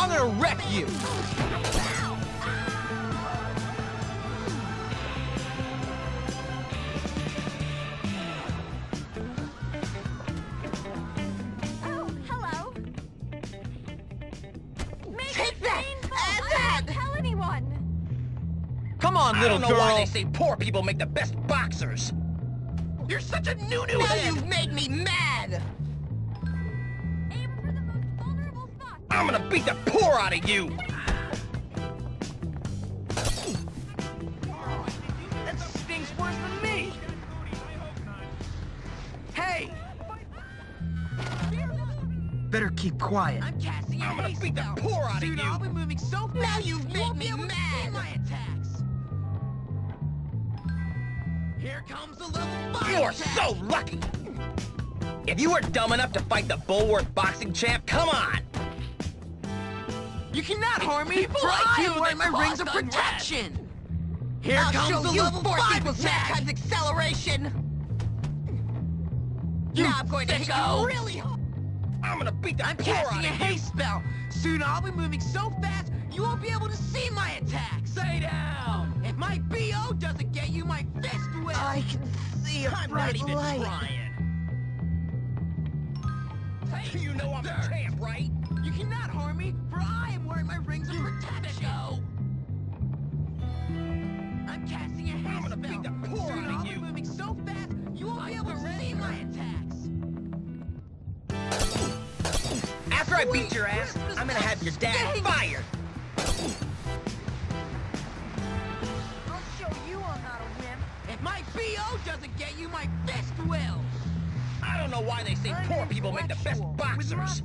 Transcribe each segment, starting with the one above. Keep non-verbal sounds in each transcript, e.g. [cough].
I'm gonna wreck you! Oh, hello. Make Take that! painful. And I that! won't tell anyone. Come on, I don't know girl! why they say poor people make the best boxers. You're such a new-new Now head. you've made me mad! I'm gonna beat the poor out of you. That stinks worse than me! Hey! Better keep quiet. I'm casting a I'm gonna beat the spell. poor out of Soon you. I'll be moving so fast. Now you've you made won't me be able to see mad. my attacks. Here comes the level five You are attack. so lucky. If you were dumb enough to fight the Bullworth boxing champ, come on. You cannot harm me, People like you wearing my rings of protection. Here I'll comes the level five equal attack. has acceleration. You now I'm going to hit you really hard. I'm gonna beat the I'm casting a haste spell. Soon I'll be moving so fast you won't be able to see my attacks. Stay down. If my BO doesn't get you, my fist will. I can see a I'm not bright even light. trying. Hey, You know I'm the champ, right? You cannot harm me, for I am wearing my rings of protection. I'm casting a haste I'm gonna spell. beat the poor Soon out of I'll you. be moving so fast you won't be able to see my attacks. After I beat your ass, I'm gonna have your dad fired. I'll show you I'm not a wimp. If my BO doesn't get you, my fist will. I don't know why they say poor people make the best boxers.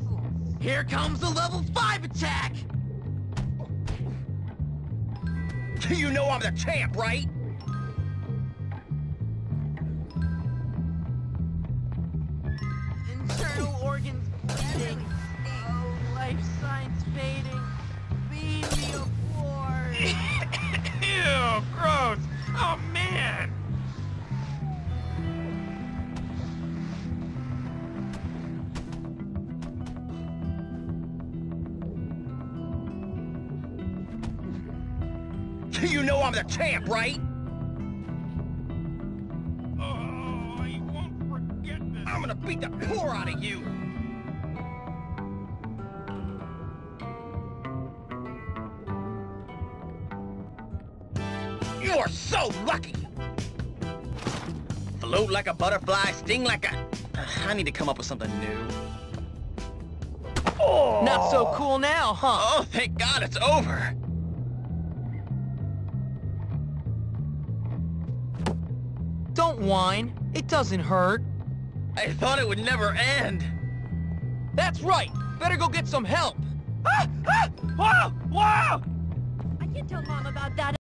Here comes the level 5 attack! [laughs] You know I'm the champ, right? Internal organs bleeding. Oh, life signs fading. You know I'm the champ, right? Oh, I won't forget this. I'm gonna beat the poor out of you. You are so lucky. Float like a butterfly, sting like a... I need to come up with something new. Oh. Not so cool now, huh? Oh, thank God it's over. Don't whine. It doesn't hurt. I thought it would never end. That's right! Better go get some help! Ah! Ah! Whoa! Whoa! I can tell Mom about that